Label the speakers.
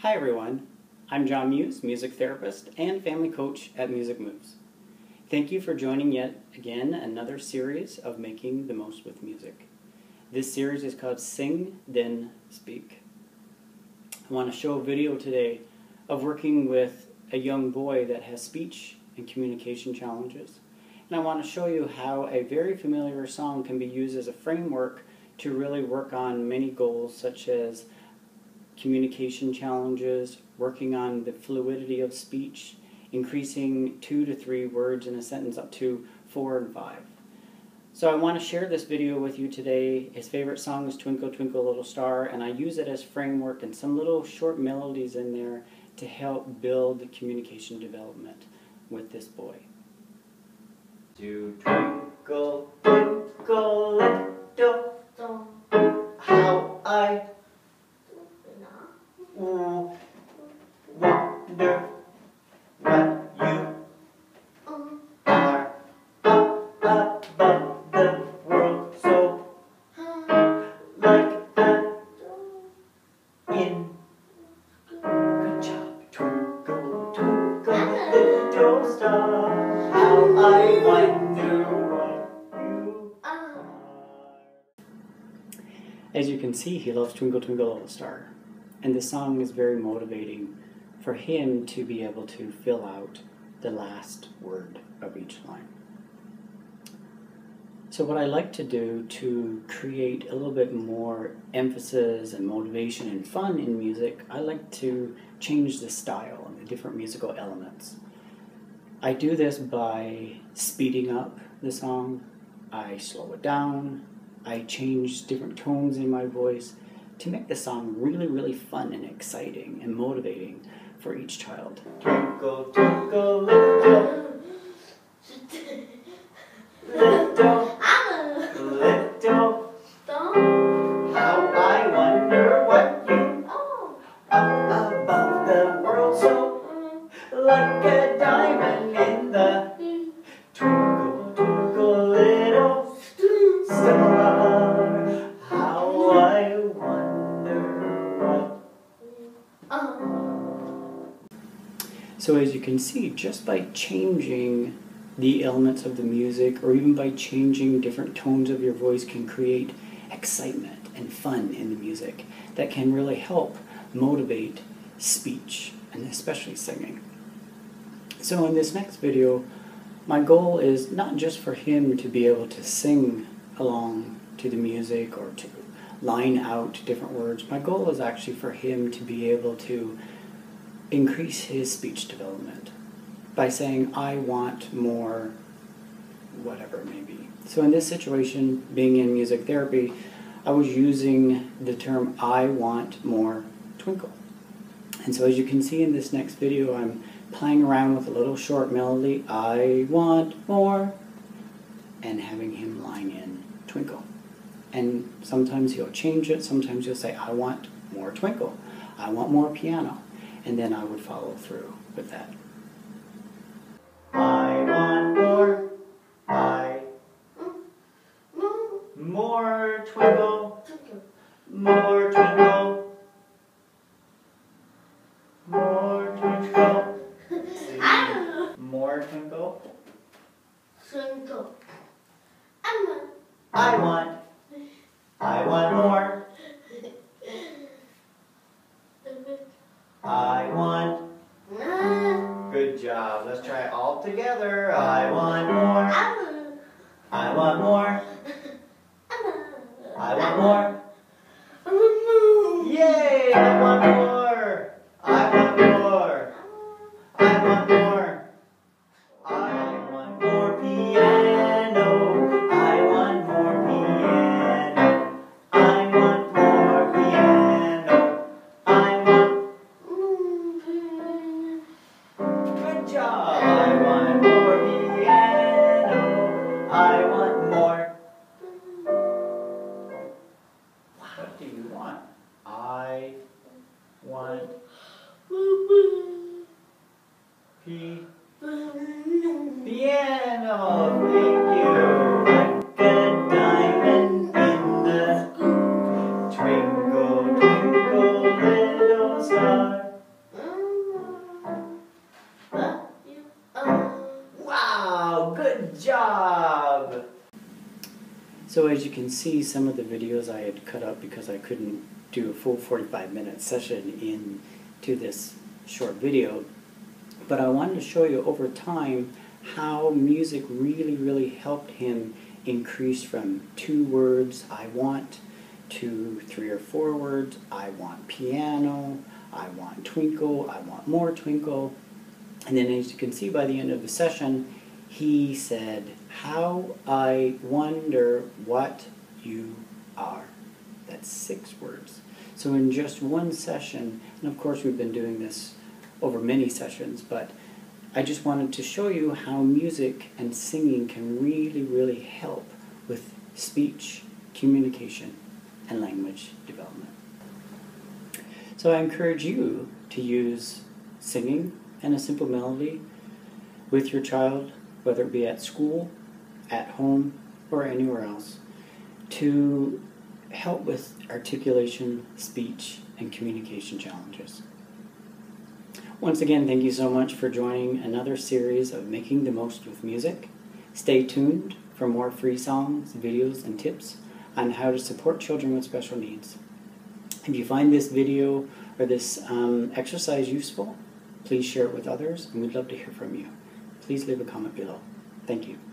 Speaker 1: Hi everyone, I'm John Muse, music therapist and family coach at Mewsic Moves. Thank you for joining yet again another series of Making the Most with Mewsic. This series is called Sing, Then Speak. I want to show a video today of working with a young boy that has speech and communication challenges. And I want to show you how a very familiar song can be used as a framework to really work on many goals such as communication challenges, working on the fluidity of speech, increasing two to three words in a sentence up to four and five. So I want to share this video with you today. His favorite song is Twinkle Twinkle Little Star, and I use it as framework and some little short melodies in there to help build the communication development with this boy. To twinkle, twinkle, little how as you can see he loves twinkle twinkle little star and the song is very motivating for him to be able to fill out the last word of each line. So, what I like to do to create a little bit more emphasis and motivation and fun in music, I like to change the style and the different musical elements. I do this by speeding up the song, I slow it down, I change different tones in my voice to make the song really, really fun and exciting and motivating for each child. Twinkle, twinkle, little, So as you can see, just by changing the elements of the music or even by changing different tones of your voice can create excitement and fun in the music that can really help motivate speech and especially singing. So in this next video, my goal is not just for him to be able to sing along to the music or to line out different words. My goal is actually for him to be able to increase his speech development by saying, I want more, whatever it may be. So, in this situation, being in music therapy, I was using the term I want more twinkle. And so, as you can see in this next video, I'm playing around with a little short melody, I want more, and having him line in twinkle. And sometimes he'll change it, sometimes he'll say, I want more twinkle, I want more piano and then I would follow through with that. I want more. I more twinkle, more twinkle, more twinkle, more twinkle. Twinkle. I want, I I want. Good job. Let's try it all together. I want more. I want more. want? I want P piano. Thank you. Like a diamond in the twinkle, twinkle, little star. Wow, good job. So as you can see, some of the videos I had cut up because I couldn't do a full 45 minute session into this short video. But I wanted to show you over time how music really, really helped him increase from two words, I want, to three or four words, I want piano, I want twinkle, I want more twinkle. And then as you can see by the end of the session, he said, How I wonder what you are. That's six words. So in just one session, and of course we've been doing this over many sessions, but I just wanted to show you how music and singing can really, really help with speech, communication, and language development. So I encourage you to use singing and a simple melody with your child, whether it be at school, at home, or anywhere else, to help with articulation, speech, and communication challenges. Once again, thank you so much for joining another series of Making the Most with Mewsic. Stay tuned for more free songs, videos, and tips on how to support children with special needs. If you find this video or this um, exercise useful, please share it with others, and we'd love to hear from you. Please leave a comment below. Thank you.